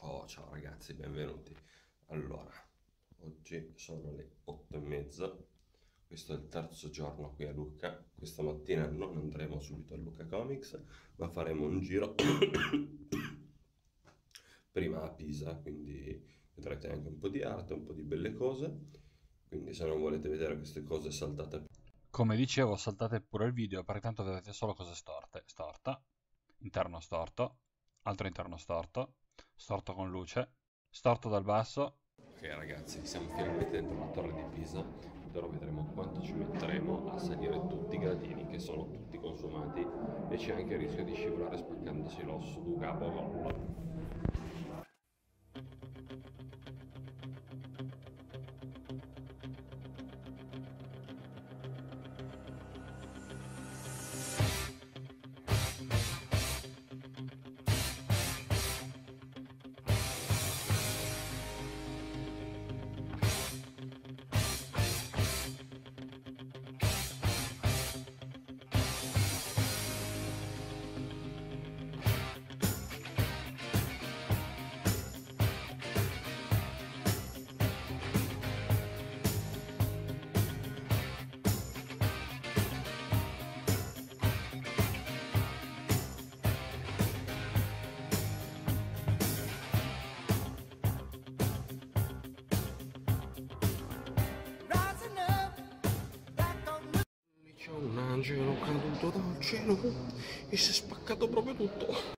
Oh, ciao ragazzi, benvenuti. Allora, oggi sono le otto e mezza, questo è il terzo giorno qui a Lucca. Questa mattina non andremo subito a Lucca Comics, ma faremo un giro prima a Pisa, quindi vedrete anche un po' di arte, un po' di belle cose. Quindi se non volete vedere queste cose saltate. Come dicevo, saltate pure il video perché tanto vedete solo cose storte. Storta, interno storto, altro interno storto, storto con luce, storto dal basso. Ok ragazzi, siamo finalmente dentro la torre di Pisa, ora vedremo quanto ci metteremo a salire tutti i gradini che sono tutti consumati e c'è anche il rischio di scivolare spaccandosi l'osso du capo. C'è angelo caduto dal cielo e si è spaccato proprio tutto.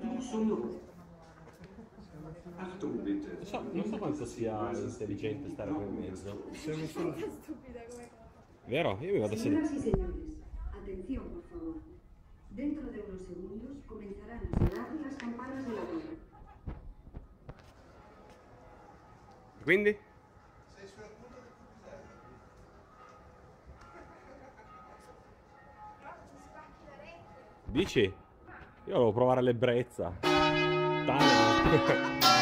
tour sonneront. Achtung bitte. Non so, non so quanto sia intelligente stare qui in mezzo. Vero? Io mi vado a sedere. Atención por favor. Dentro de unos segundos comenzarán a sonar las campanas de la torre. Quindi? Dici? Io volevo provare l'ebbrezza. Tana.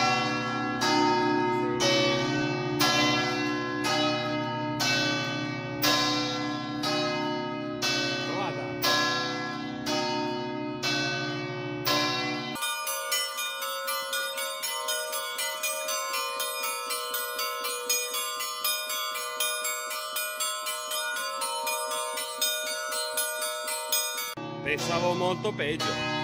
Pensavo molto peggio.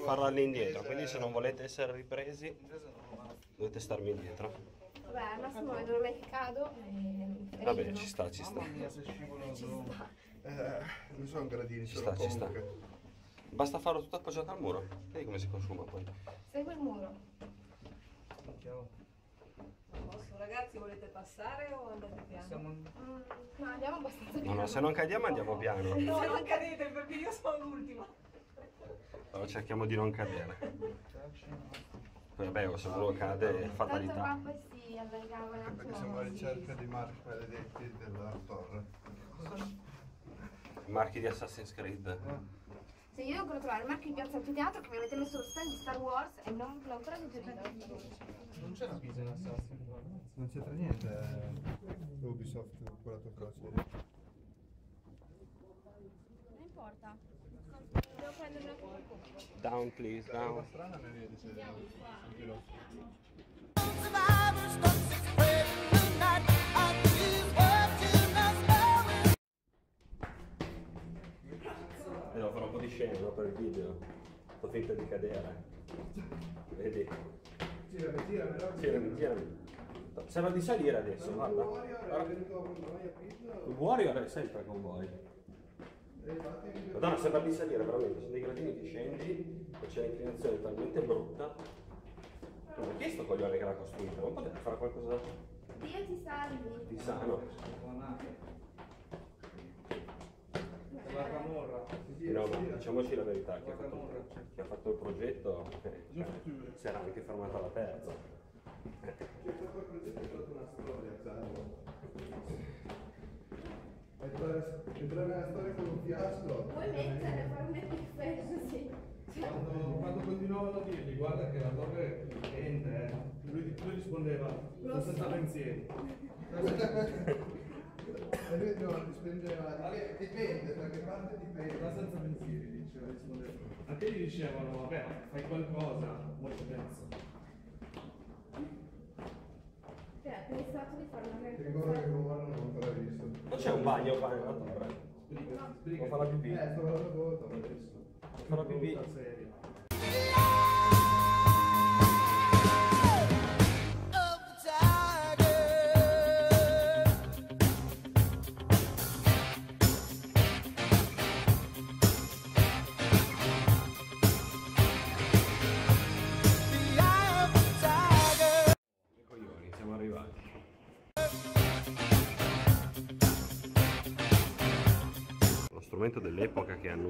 Farlo all'indietro, quindi se non volete essere ripresi dovete starmi indietro. Vabbè, al massimo vedo dove che cado e Vabbè, rido. ci sta, ci sta. Mamma mia, se scivolo giù. Eh, non sono gradini, Ci sono sta, ci sta. Basta farlo tutto appoggiato al muro. Vedi come si consuma poi. Segui il muro. Posso, ragazzi, volete passare o andate piano? Siamo... Mm, no, andiamo abbastanza No, piano. no, se non cadiamo andiamo piano. No, non cadete perché io sono l'ultima. Allora cerchiamo di non cadere. Vabbè, se uno cade è Tanto fatalità. qua poi si allargava un Perché attimo. siamo alla ricerca dei marchi maledetti della torre. Marchi di Assassin's Creed. Se io devo trovare il marchio di Piazza Anfiteatro che mi avete messo lo stand di Star Wars e non l'ho ancora digerito. Non c'è la pisa in Assassin's Non c'entra niente eh, Ubisoft con la tua croce. Non importa. Devo prenderlo Down please, down. strana mi vedi se Survivors don't spread tonight. I feel watching us going. E devo fare un po' di scena no, per il video. Sto finta di cadere. Vedi? Tirami, tirami? Tirami, tirami. Sembra di salire adesso, guarda. Guarda. Warrior è sempre con voi. Madonna, sembra di salire veramente, sono dei gradini che scendi e c'è l'inclinazione talmente brutta. Ma chi è sto coglione che l'ha costruito? Non potete fare qualcosa Dio ti salvi. di sano? La camorra. No, ma diciamoci la verità, chi ha fatto, chi ha fatto il progetto eh, cioè, si era anche fermato alla terza. Entrare nella storia con un fiasco. Puoi mettere, fare un epic fail così. Quando, quando continuavano a dirgli guarda che la torre è niente, eh", lui, lui rispondeva Lo senza so." pensieri. E lui no, rispondeva, "Eh, dipende, da che parte dipende. senza pensieri, diceva, rispondeva. Anche gli dicevano, vabbè, fai qualcosa, molto penso. Cioè, ha pensato di fare una Ti ricordo che con Warren non l'ho ancora visto. Non c'è un bagno qua nella torre? Sbrigati, Devo fare la pipì. Eh, sto guardando foto adesso. Devo fare la pipì.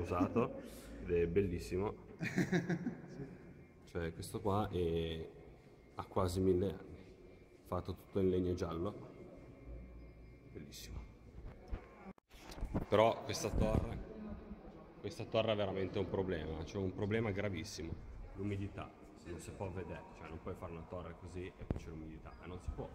Usato ed è bellissimo. Cioè, questo qua è ha quasi mille anni. Fatto tutto in legno giallo. Bellissimo. Però questa torre, questa torre ha veramente un problema, cioè un problema gravissimo. L'umidità, non si può vedere, cioè non puoi fare una torre così e poi c'è l'umidità, non si può.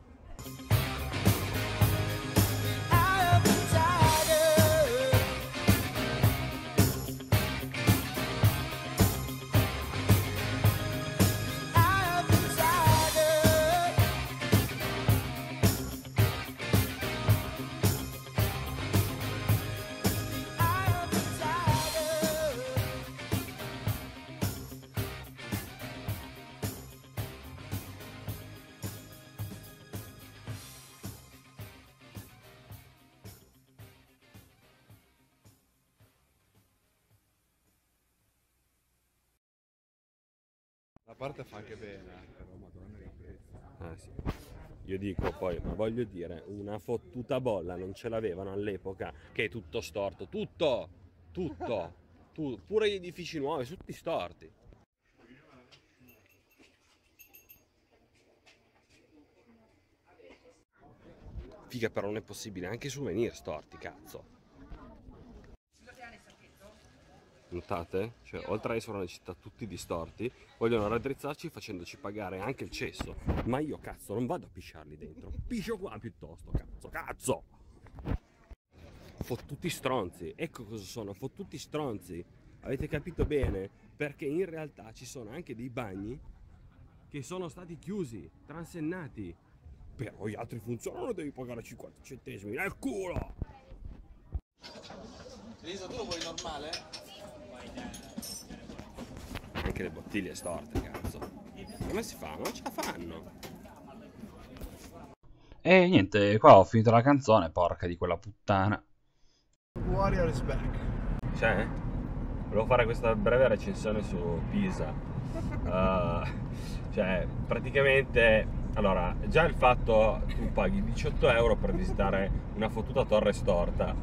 La parte fa anche bene, eh, però madonna che pezzo. Ah, sì. Io dico poi, ma voglio dire, una fottuta bolla non ce l'avevano all'epoca, che è tutto storto, tutto, tutto, tu- pure gli edifici nuovi, tutti storti. Figa però non è possibile, anche i souvenir storti, cazzo. Notate? Cioè, oltre a essere una città tutti distorti, vogliono raddrizzarci facendoci pagare anche il cesso. Ma io cazzo non vado a pisciarli dentro. Piscio qua piuttosto, cazzo, cazzo! Fottuti stronzi, ecco cosa sono, fottuti stronzi. Avete capito bene? Perché in realtà ci sono anche dei bagni che sono stati chiusi, transennati. Però gli altri funzionano, devi pagare 50 centesimi. Nel culo! Elisa, tu lo vuoi normale? Anche le bottiglie storte, cazzo. Come si fa? Non ce la fanno. E niente, qua ho finito la canzone, porca di quella puttana. Warrior is back. Cioè, volevo fare questa breve recensione su Pisa. Uh, cioè, praticamente, allora, già il fatto tu paghi 18 euro per visitare una fottuta torre storta,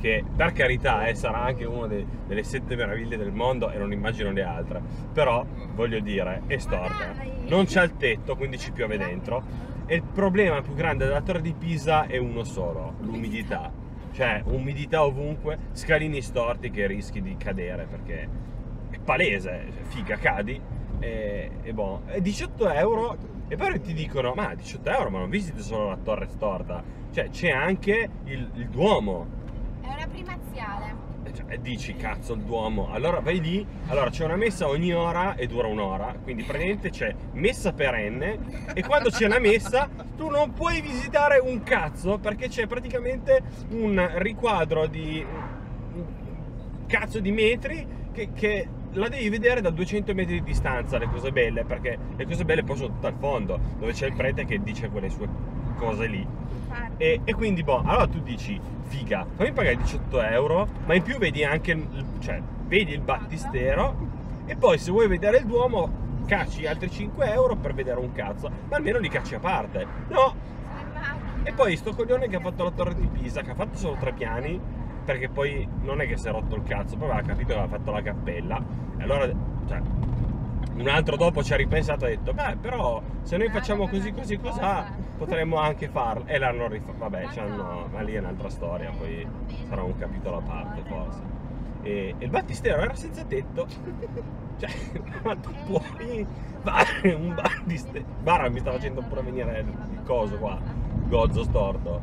che per carità eh, sarà anche una dei- delle sette meraviglie del mondo e non immagino le altre, però voglio dire, è storta. Non c'è il tetto, quindi ci piove dentro. E il problema più grande della torre di Pisa è uno solo, l'umidità. Cioè, umidità ovunque, scalini storti che rischi di cadere perché è palese, cioè, figa, cadi. E, e boh, e 18 euro. E poi ti dicono, ma 18 euro, ma non visiti solo la torre storta. Cioè, c'è anche il, il Duomo. È una primaziale. E cioè, dici, cazzo, il Duomo. Allora vai lì, allora c'è una messa ogni ora e dura un'ora. Quindi praticamente c'è messa perenne. E quando c'è la messa, tu non puoi visitare un cazzo perché c'è praticamente un riquadro di un cazzo di metri che, che la devi vedere da 200 metri di distanza le cose belle perché le cose belle poi sono tutte al fondo dove c'è il prete che dice quelle sue cose lì. E, e quindi boh allora tu dici figa fammi pagare 18 euro ma in più vedi anche il, cioè vedi il battistero e poi se vuoi vedere il Duomo cacci altri 5 euro per vedere un cazzo ma almeno li cacci a parte no? E poi sto coglione che ha fatto la torre di Pisa, che ha fatto solo tre piani, perché poi non è che si è rotto il cazzo, poi aveva capito che aveva fatto la cappella. E allora, cioè, un altro dopo ci ha ripensato e ha detto, beh, però se noi facciamo così così cos'ha, potremmo anche farlo. E l'hanno rifatto, vabbè, c'hanno, ma lì è un'altra storia, poi sarà un capitolo a parte forse. E, e il battistero era senza tetto. Cioè, ma tu puoi fare un battistero. Barra mi sta facendo pure venire il coso qua, gozzo storto,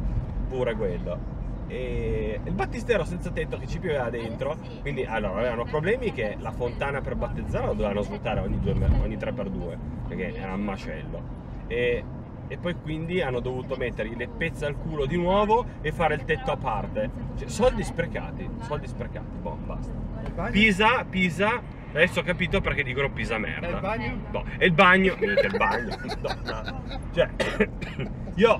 pure quello. E il battistero senza tetto che ci pioveva dentro, quindi allora avevano problemi che la fontana per battezzare la dovevano svuotare ogni, due, ogni 3x2, perché era un macello. E, e poi quindi hanno dovuto mettergli le pezze al culo di nuovo e fare il tetto a parte. Cioè, soldi sprecati, soldi sprecati, boh, basta. Pisa, Pisa, adesso ho capito perché dicono Pisa merda. E il bagno? No, e il bagno, mica il bagno, madonna. Cioè, io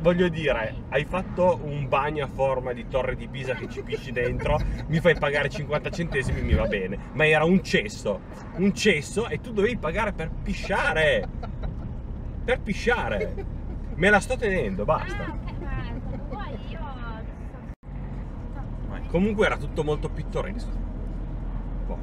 voglio dire, hai fatto un bagno a forma di torre di Pisa che ci pisci dentro, mi fai pagare 50 centesimi, mi va bene. Ma era un cesso, un cesso e tu dovevi pagare per pisciare. Per pisciare. Me la sto tenendo, basta. Ah, io... Comunque era tutto molto pittoresco. Boh,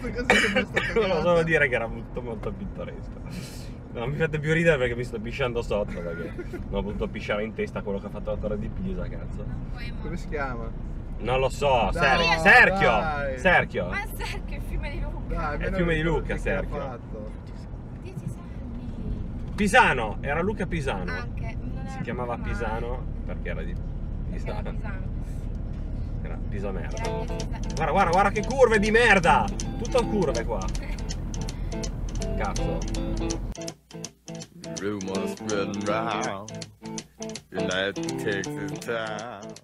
Volevo cagando. solo dire che era molto molto pittoresco. No, mi fate più ridere perché mi sto pisciando sotto perché non ho potuto pisciare in testa quello che ha fatto la torre di Pisa, cazzo. Come si chiama? Non lo so, Dai, Ser- Serchio! dai. Serchio! Ma sai che il fiume di Luca? Dai, È il fiume di Lucca, che Serchio. fatto. 10 anni. Pisano, era Luca Pisano. Anche. non Si chiamava Mare. Pisano perché era di era Pisano. Era Pisa merda. Era di Pisa- Guarda, guarda, guarda che curve di merda! Tutto curve qua. Cazzo. Rumors spreading round. United Texas town.